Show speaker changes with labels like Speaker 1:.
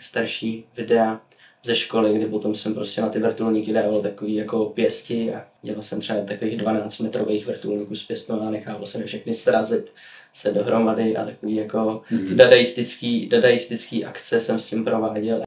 Speaker 1: starší videa ze školy, kdy potom jsem prostě na ty vrtulníky dával takový jako pěsti a dělal jsem třeba takových 12 metrových vrtulníků s pěstou a nechával jsem je všechny srazit se dohromady a takový jako mm-hmm. dadaistický, dadaistický akce jsem s tím prováděl